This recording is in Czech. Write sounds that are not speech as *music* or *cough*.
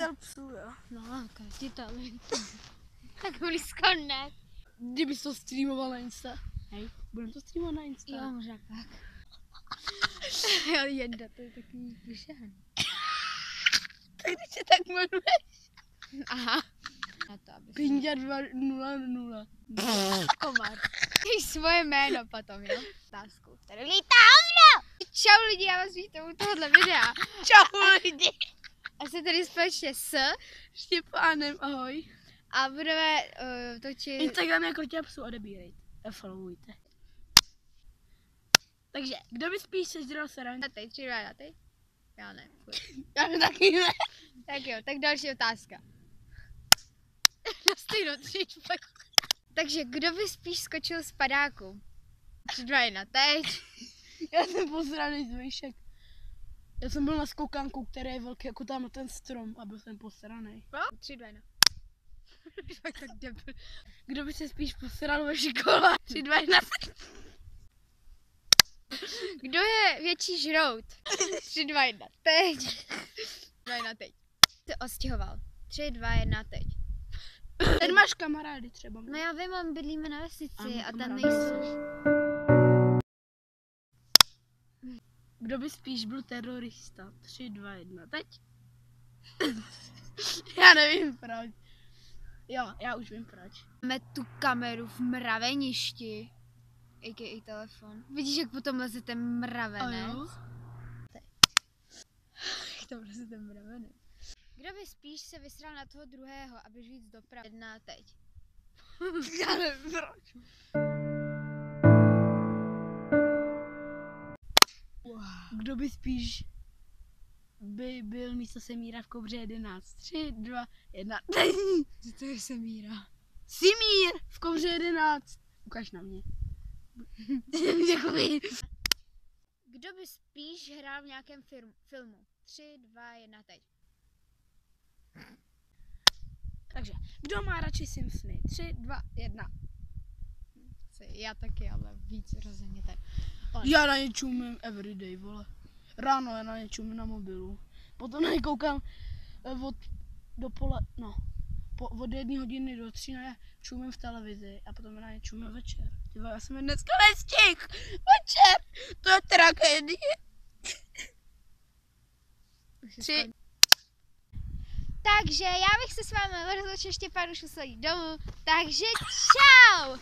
chcel psu, jo. No, každý *laughs* to ví. tak blízko ne. Kdybys to streamoval na Insta. Hej, budem to streamovat na Insta. Jo, možná pak. jo, jenda, to je takový vyšehan. *laughs* Tak když se tak jmenuješ. Aha. Na to, aby Pindia 200. komar. Dej svoje jméno potom, jo? Otázku. Tady lítá hovno! Čau lidi, já vás vítám u tohohle videa. Čau lidi. A se tady společně s Štěpánem, ahoj. a budeme uh, točit... Instagram jako tě psu odebírejte. A followujte. Takže, kdo by spíš sežral? Na teď, tři, dva, na teď? Já ne. *laughs* Já taky ne. Tak jo, tak další otázka. *laughs* Na stejnou tři, pak. Takže kdo by spíš skočil z padáku? Tři, dva, jedna, teď. *laughs* Já jsem posraný z výšek. Já jsem byl na skoukanku, který je velký jako tam ten strom a byl jsem posraný. No? Tři, *laughs* tak debil. Kdo by se spíš posral ve škole? 3, 2, 1. Kdo je větší žrout? *laughs* Tři, dva, jedna, teď. Dva, jedna, teď. Ty ostěhoval. Tři, dva, jedna, teď. Ten máš kamarády třeba. No já vím, on bydlíme na vesnici a tam nejsou. Kdo by spíš byl terorista? 3, 2, 1. Teď. *laughs* já nevím proč. Jo, já už vím proč. Máme tu kameru v mraveništi. A.k.a. telefon. Vidíš, jak potom leze ten mravenec? jo? *laughs* Jak to prostě ten mravenec. Kdo by spíš se vysral na toho druhého, aby víc dopravy? Jedna teď. *laughs* já nevím proč. Kdo by spíš by byl místo Semíra v kobře 11? 3, 2, 1. Co to je Semíra? Simír v kobře 11. Ukaž na mě. *laughs* Děkuji. Kdo by spíš hrál v nějakém film, filmu? Tři, dva, jedna, teď. Takže, kdo má radši Simpsony? 3, 2, 1. Já taky, ale víc rozhodně ten. Já na ně čumím everyday, vole. Ráno já na ně čumím na mobilu. Potom na ně koukám eh, od dopole, no, po, od jedné hodiny do tří na ně čumím v televizi a potom na ně čumím večer. Ty vole, já jsem je dneska nestihl. Večer! To je tragédie. *laughs* Tři. Takže já bych se s vámi rozloučil, Štěpán už musel jít domů. Takže čau!